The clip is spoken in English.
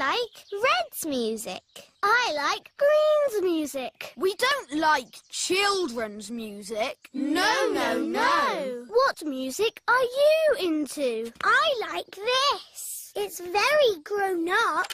like Red's music. I like Green's music. We don't like children's music. No, no, no. What music are you into? I like this. It's very grown up.